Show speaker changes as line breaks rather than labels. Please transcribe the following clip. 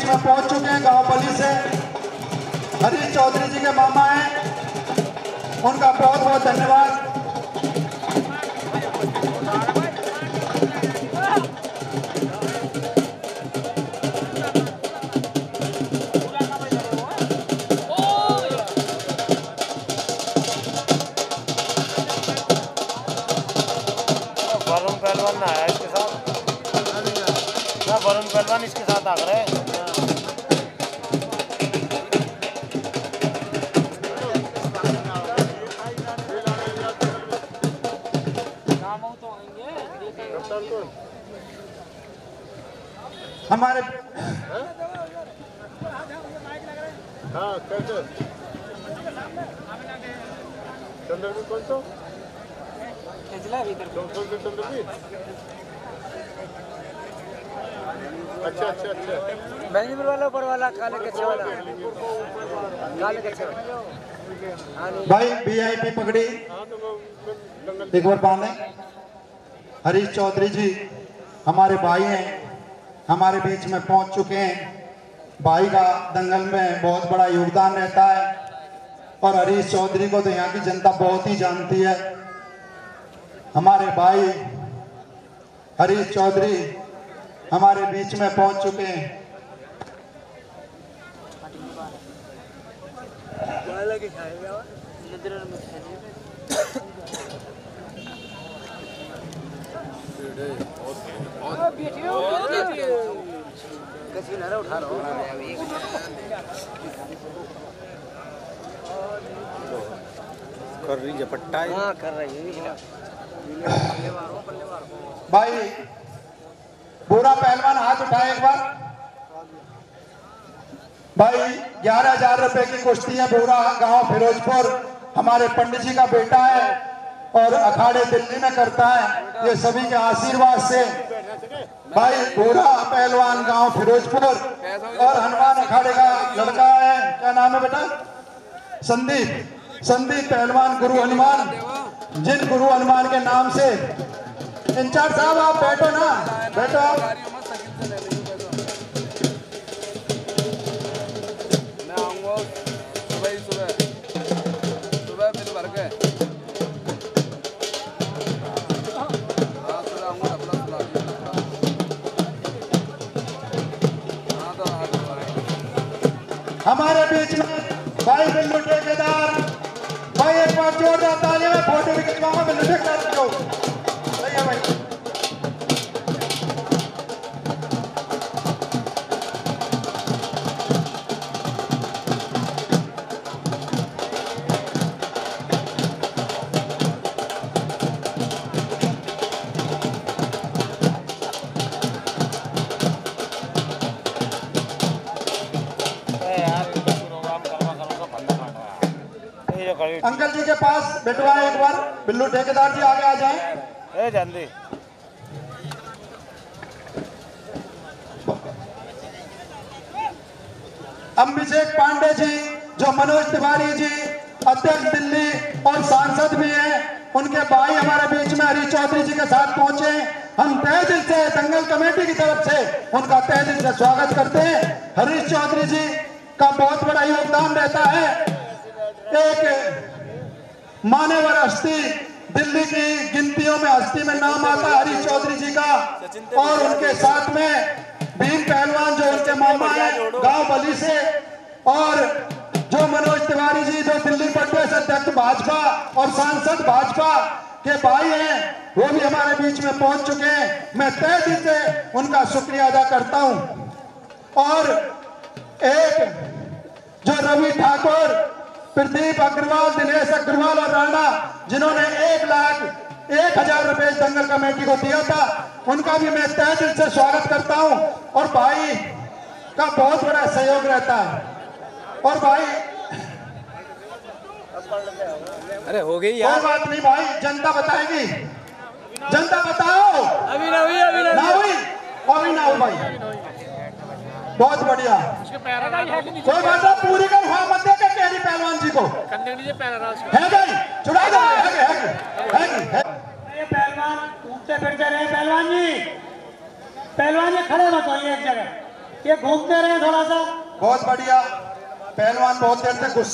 बीच में पहुँच चुके हैं, गाँव बली से। हरीश चौधरी जी के मामा हैं। उनका बहुत बहुत धन्यवाद।
वरुण पहलवान ना आया इसके साथ? वरुण पहलवान इसके साथ आ गए
हमारे
हाँ चंद्रवीर कौन सा? चंद्रवीर अच्छा अच्छा अच्छा।
बेंगलुरु वाला ऊपर वाला काले कच्चे वाला। काले कच्चे
भाई वीआईपी पगड़ी
हाँ तो
एक बार पाने। हरीश चौधरी जी हमारे भाई हैं। हमारे बीच में पहुँच चुके हैं। भाई का दंगल में बहुत बड़ा योगदान रहता है। और हरीश चौधरी को तो यहाँ की जनता बहुत ही जानती है। हमारे भाई हरीश चौधरी हमारे बीच में पहुँच चुके हैं।
हूँ
कर रही झपट्टा
कर रही है
भाई पूरा पहलवान हाथ उठाए एक बार। भाई, ग्यारह हज़ार रुपए की कुश्ती है पूरा गाँव फिरोजपुर। हमारे पंडित जी का बेटा है। और अखाड़े दिल्ली में करता है। ये सभी के आशीर्वाद से। भाई, पूरा पहलवान गाँव फिरोजपुर और हनुमान अखाड़े का लड़का है। क्या नाम है बेटा? संदीप। संदीप पहलवान गुरु हनुमान। जिन गुरु हनुमान के नाम से। इंचार्ज साहब, आप बैठो ना। बैठो आप।
भाई
बिल्लू ठेकेदार भाई एक बार जोरदार तालियाँ में फ़ोटो भी खिंचवाऊँगा बिल्लू ठेकेदार अंकल जी के पास बिठवाए एक बार बिल्लू ठेकेदार जी आगे आ जाएँ।
ए जल्दी।
अभिषेक पांडे जी जो मनोज तिवारी जी अध्यक्ष दिल्ली और सांसद भी हैं उनके भाई हमारे बीच में हरीश चौधरी जी के साथ पहुँचे। हम तय दिल से दंगल कमेटी की तरफ़ से उनका तय दिल से स्वागत करते हैं। हरीश चौधरी जी का बहुत बड़ा योगदान रहता है। एक मान्यवर हस्ती दिल्ली की गिनतियों में हस्ती में नाम आता है हरीश चौधरी जी का। और उनके साथ में भीम पहलवान जो उनके मामा है गाँव बली से। और जो मनोज तिवारी जी जो दिल्ली प्रदेश अध्यक्ष भाजपा और सांसद भाजपा के भाई हैं वो भी हमारे बीच में पहुँच चुके हैं। मैं तय दिल से उनका शुक्रिया अदा करता हूँ। और एक जो रवि ठाकुर प्रदीप अग्रवाल दिनेश अग्रवाल और राणा जिन्होंने एक लाख एक हज़ार रुपए दंगल कमेटी को दिया था उनका भी मैं तय दिल से स्वागत करता हूँ। और भाई का बहुत बड़ा सहयोग रहता है। और भाई
अरे हो गई
कोई बात नहीं भाई जनता बताएगी। जनता बताओ।
अभी ना हुई अभी
ना हुई। अभी ना हो भाई। बहुत बढ़िया। कोई बात पूरी का वहाँ मत दे पहलवान जी को है भाई चुरा दो है है है है
ये पहलवान घूमते फिरते रहे पहलवान जी पहलवान जी खड़े मत होइए एक जगह। ये घूमते रहे थोड़ा सा।
बहुत बढ़िया। पहलवान बहुत देर से गुस्से